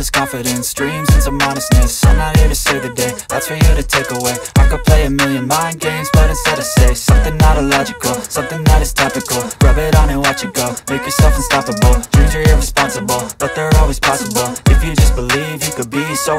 Mental health is confidence, dreams and some honestness I'm not here to save the day, that's for you to take away. I could play a million mind games, but instead I say Something not illogical, something that is topical. Rub it on and watch it go, make yourself unstoppable. Dreams are irresponsible, but they're always possible. If you just believe, you could be so